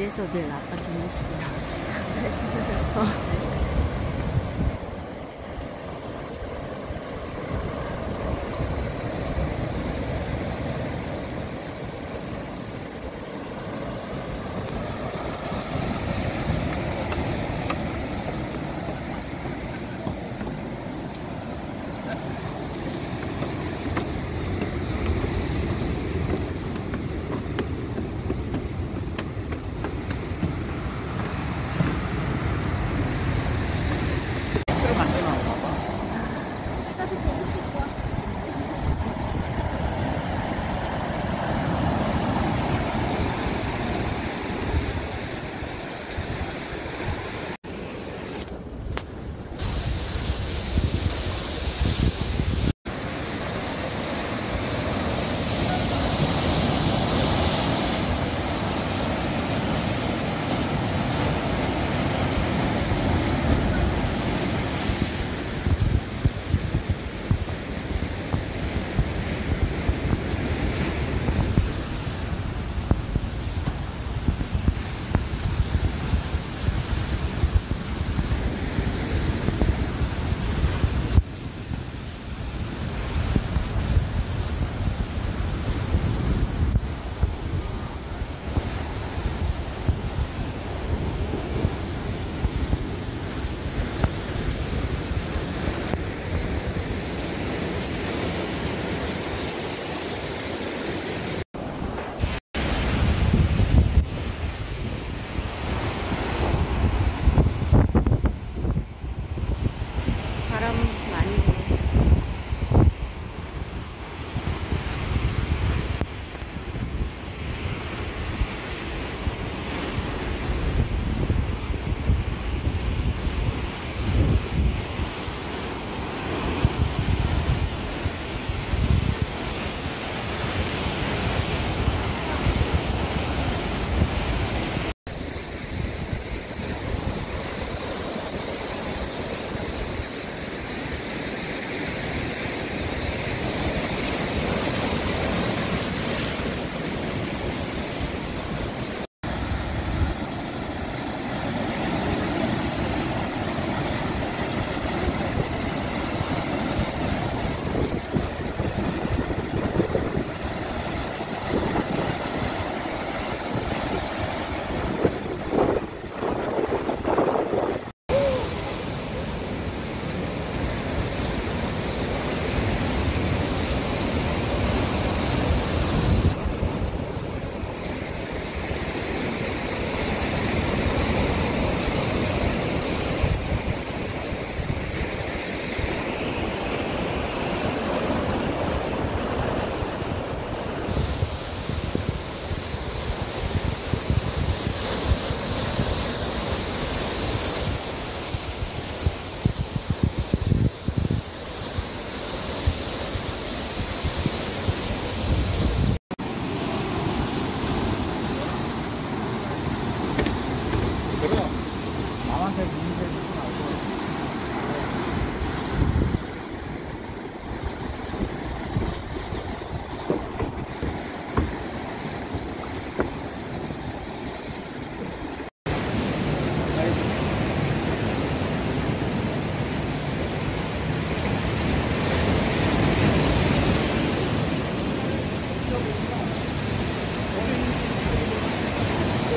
regreso de la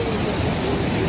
Thank you.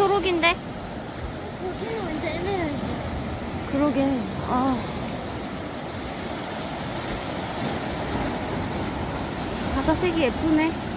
초록인데? 저기는 완전 애매해. 그러게. 아. 바다색이 예쁘네.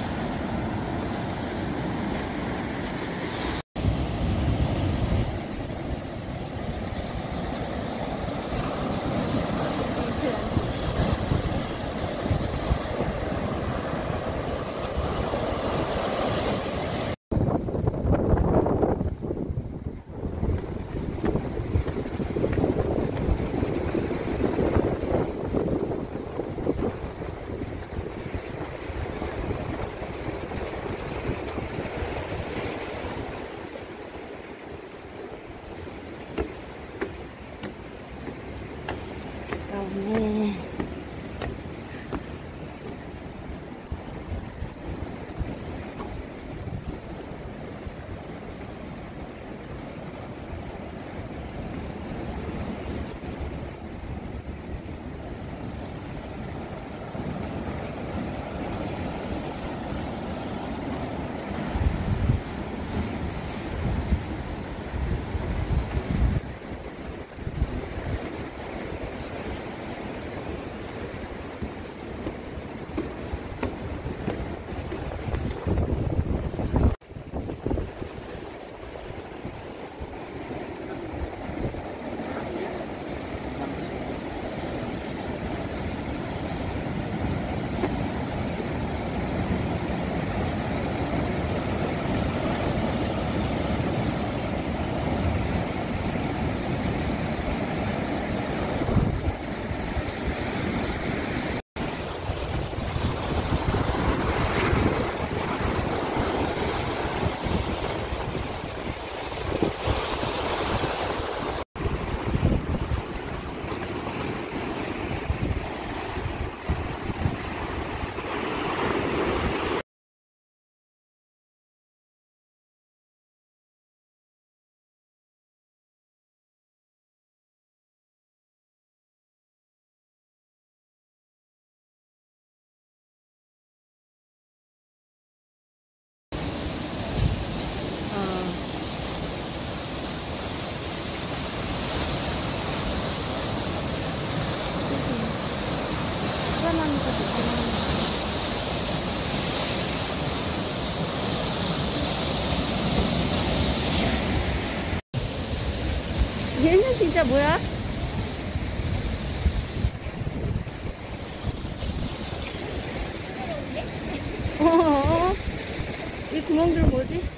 진짜 뭐야? 어, 이 구멍들 뭐지?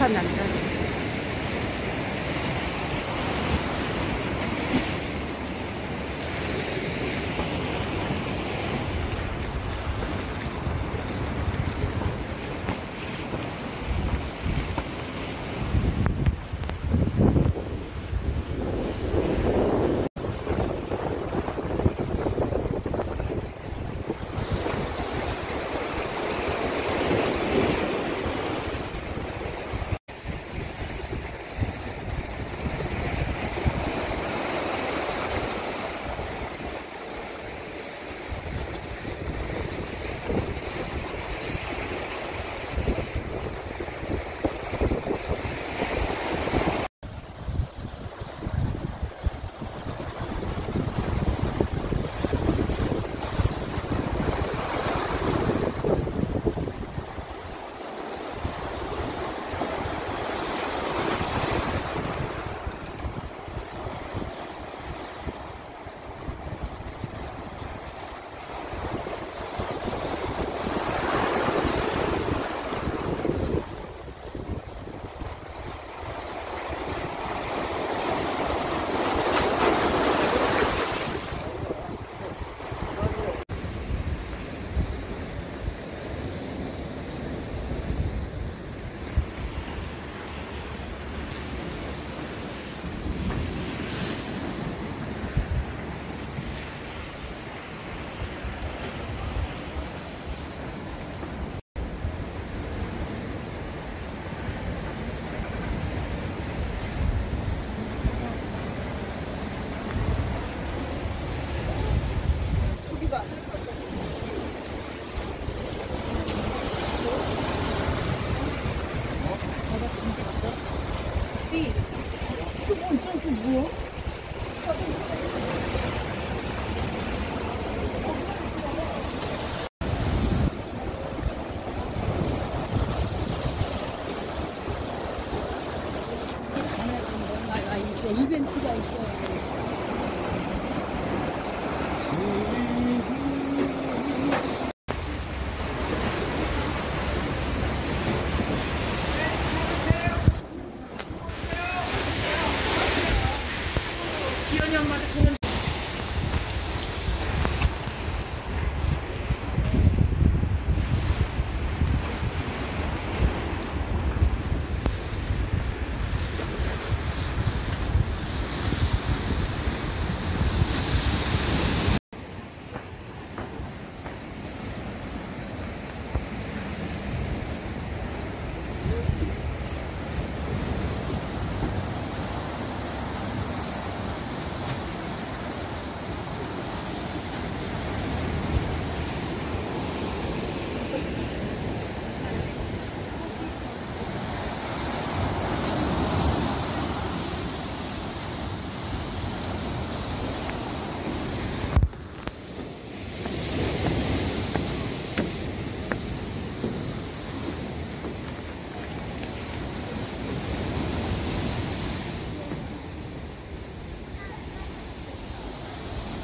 看难。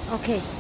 Okay.